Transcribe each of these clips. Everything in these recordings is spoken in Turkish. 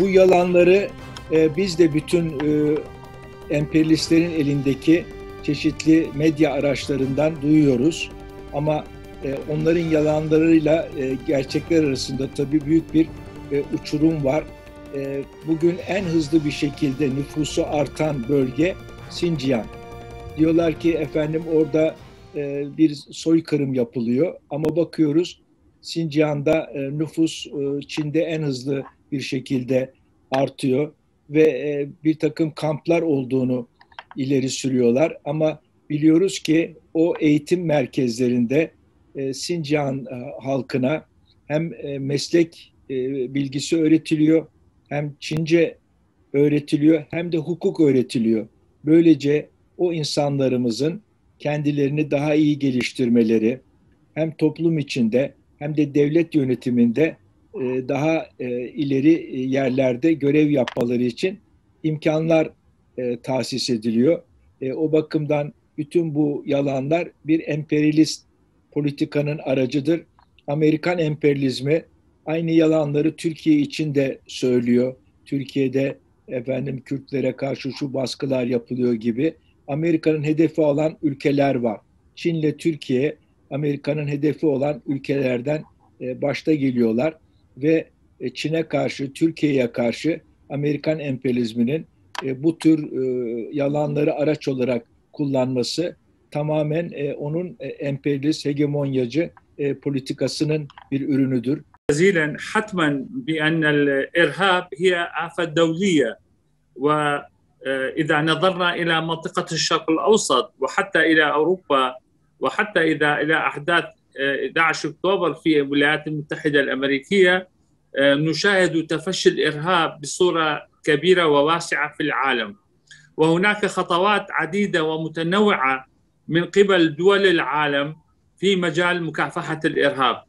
Bu yalanları e, biz de bütün e, emperyalistlerin elindeki çeşitli medya araçlarından duyuyoruz. Ama e, onların yalanlarıyla e, gerçekler arasında tabii büyük bir e, uçurum var. E, bugün en hızlı bir şekilde nüfusu artan bölge Sincan. Diyorlar ki efendim orada e, bir soykırım yapılıyor ama bakıyoruz Sincan'da e, nüfus e, Çin'de en hızlı bir şekilde artıyor ve e, bir takım kamplar olduğunu ileri sürüyorlar ama biliyoruz ki o eğitim merkezlerinde e, Sincan e, halkına hem e, meslek e, bilgisi öğretiliyor hem Çince öğretiliyor hem de hukuk öğretiliyor. Böylece o insanlarımızın kendilerini daha iyi geliştirmeleri hem toplum içinde hem de devlet yönetiminde e, daha e, ileri yerlerde görev yapmaları için imkanlar e, tahsis ediliyor. O bakımdan bütün bu yalanlar bir emperyalist politikanın aracıdır. Amerikan emperyalizmi aynı yalanları Türkiye için de söylüyor. Türkiye'de efendim Kürtlere karşı şu baskılar yapılıyor gibi. Amerika'nın hedefi olan ülkeler var. Çin'le Türkiye Amerika'nın hedefi olan ülkelerden e, başta geliyorlar ve e, Çin'e karşı, Türkiye'ye karşı Amerikan emperyalizminin e, bu tür yalanları araç olarak kullanması tamamen onun emperyalist, hegemonyacı politikasının bir ürünüdür. جزيلا حتما بان الارهاب هي افه دوليه واذا نظرنا الى منطقه الشرق الاوسط وحتى الى اوروبا وحتى اذا الى احداث 11 أكتوبر في الولايات المتحدة الأمريكية نشاهد تفشي الإرهاب بصورة كبيرة وواسعة في العالم. وهناك خطوات عديدة ومتنوعة من قبل دول العالم في مجال مكافحة الإرهاب.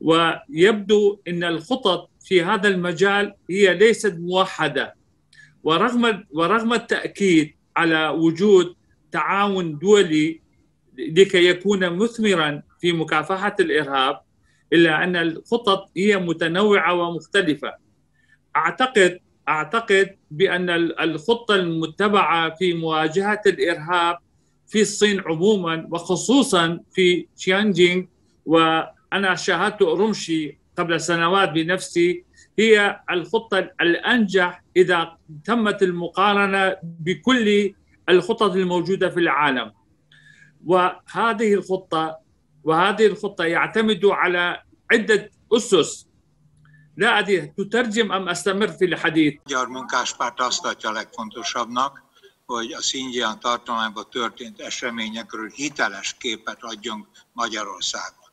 ويبدو إن الخطط في هذا المجال هي ليست موحدة. ورغم ورغم التأكيد على وجود تعاون دولي لكي يكون مثمرا في مكافحة الإرهاب إلا أن الخطط هي متنوعة ومختلفة. أعتقد أعتقد بأن الخطة المتبعة في مواجهة الإرهاب في الصين عموما وخصوصا في تشيانجينغ وأنا شاهدت اورمشي قبل سنوات بنفسي هي الخطة الأنجح إذا تمت المقارنة بكل الخطط الموجودة في العالم. وهذه الخطة وهذه الخطه يعتمد على عده اسس لا ادري تترجم ام استمر في الحديث magyar munkáspárt azt tartja a legfontosabbnak, hogy a Szingyian tartományban történt eseményekről hiteles képet adjunk Magyarországon.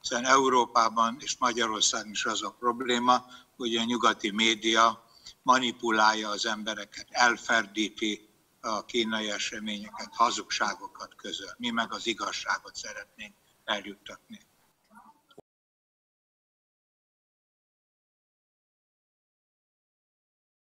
Hiszen Európában és Magyarországon is az a probléma, hogy a nyugati média manipulálja az embereket, elferdíti a kínai eseményeket, hazugságokat közöl. Mi meg az igazságot szeretnénk aljuttatni.